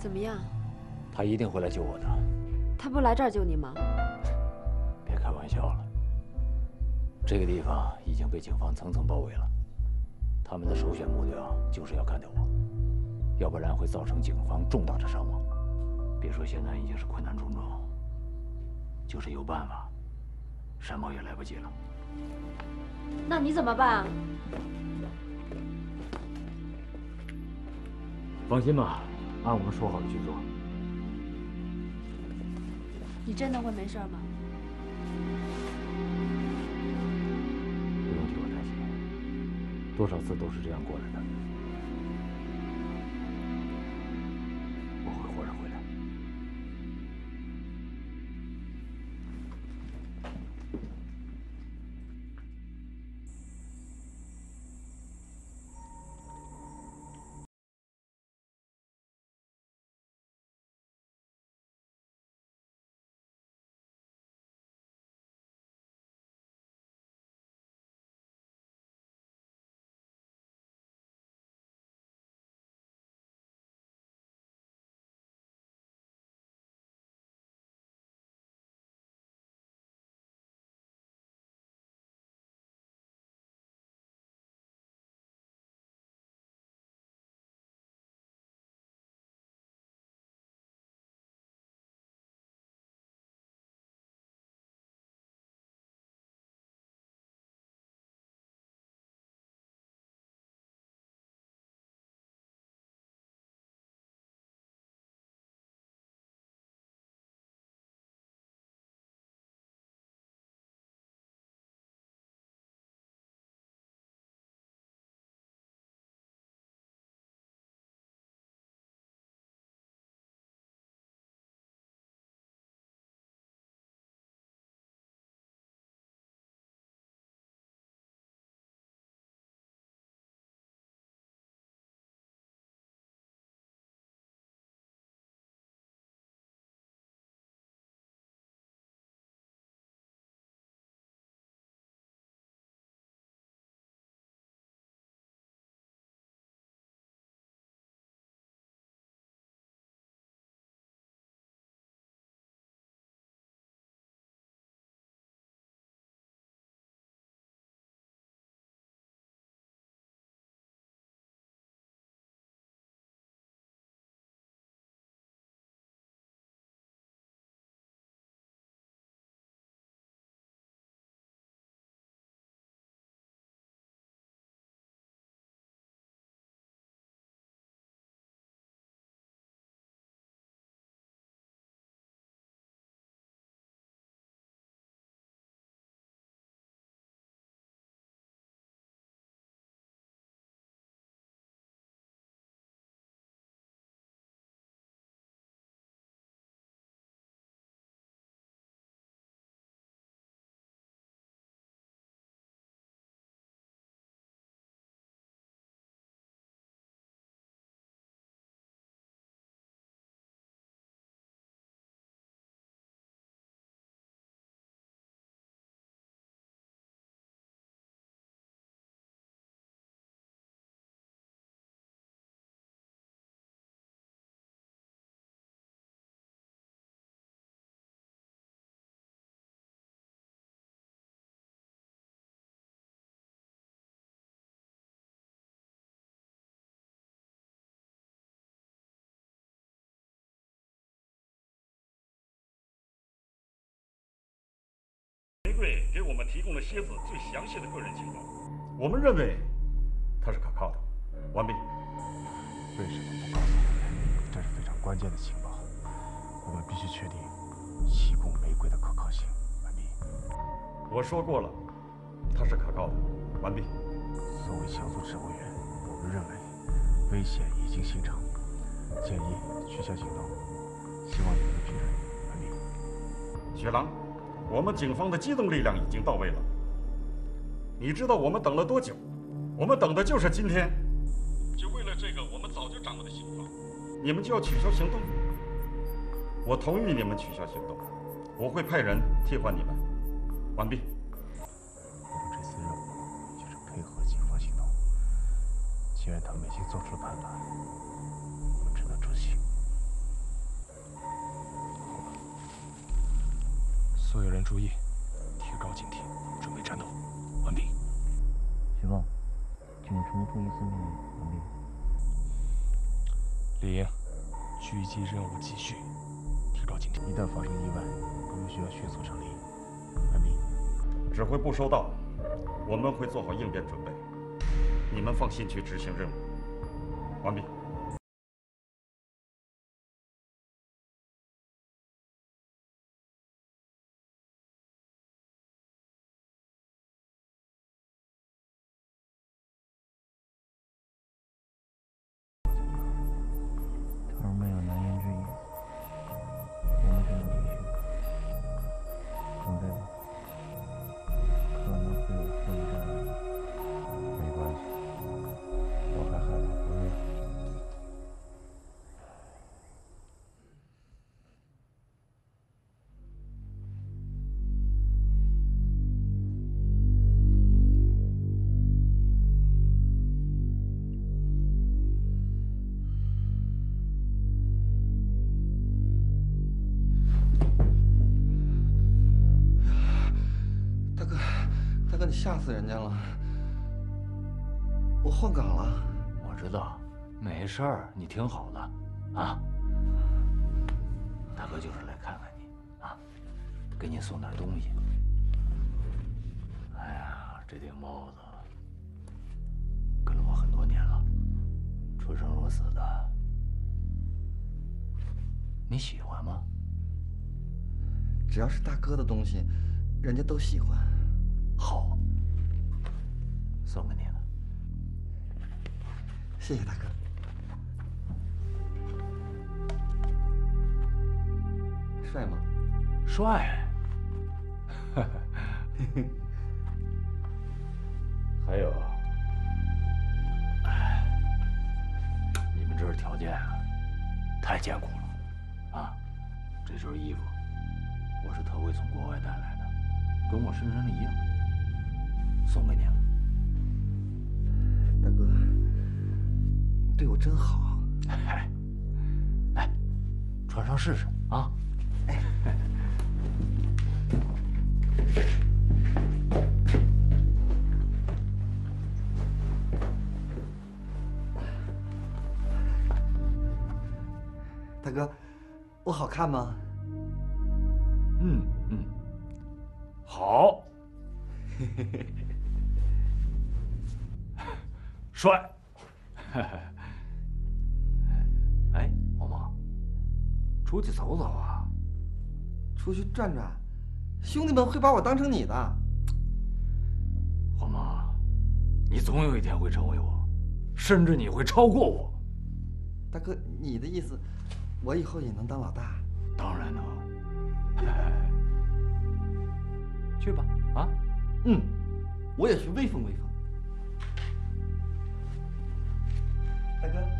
怎么样？他一定会来救我的。他不来这儿救你吗？别开玩笑了。这个地方已经被警方层层包围了，他们的首选目标就是要干掉我，要不然会造成警方重大的伤亡。别说现在已经是困难重重，就是有办法，山猫也来不及了。那你怎么办啊？放心吧，按我们说好的去做。你真的会没事吗？不用替我担心，多少次都是这样过来的。们提供了蝎子最详细的个人情报，我们认为他是可靠的。完毕。为什么不告诉我们？这是非常关键的情报，我们必须确定西贡玫瑰的可靠性。完毕。我说过了，他是可靠的。完毕。作为小组指挥员，我们认为危险已经形成，建议取消行动，希望你们的批准。完毕。雪狼，我们警方的机动力量已经到位了。你知道我们等了多久？我们等的就是今天。就为了这个我们早就掌握的情况，你们就要取消行动？我同意你们取消行动，我会派人替换你们。完毕。我们这次任务就是配合警方行动。既然他们已经做出了判断，我们只能执行。所有人注意，提高警惕，准备战斗。完毕。徐旺，请重复一次命令。完毕。李英，狙击任务继续，提高警惕。一旦发生意外，我们需要迅速撤离。完毕。指挥部收到，我们会做好应变准备。你们放心去执行任务。完毕。大哥，你吓死人家了！我换岗了。我知道，没事儿，你挺好的，啊。大哥就是来看看你，啊，给你送点东西。哎呀，这顶帽子跟了我很多年了，出生入死的。你喜欢吗？只要是大哥的东西，人家都喜欢。好，送给你了。谢谢大哥。帅吗？帅。还有，哎，你们这儿条件啊，太艰苦了，啊，这身衣服我是特为从国外带来的，跟我身上的一样，送给你了。大哥，你对我真好。哎，来，穿上试试啊。大哥，我好看吗？嗯嗯，好，帅。哎，黄毛，出去走走啊？出去转转，兄弟们会把我当成你的。黄毛，你总有一天会成为我，甚至你会超过我。大哥，你的意思，我以后也能当老大？当然能。去吧，啊，嗯，我也去威风威风。大哥。